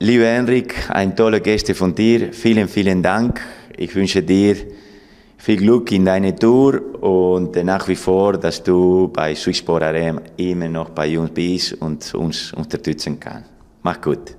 Lieber Henrik, ein toller Gäste von dir. Vielen, vielen Dank. Ich wünsche dir viel Glück in deiner Tour und nach wie vor, dass du bei Swissport RM immer noch bei uns bist und uns unterstützen kannst. Mach gut.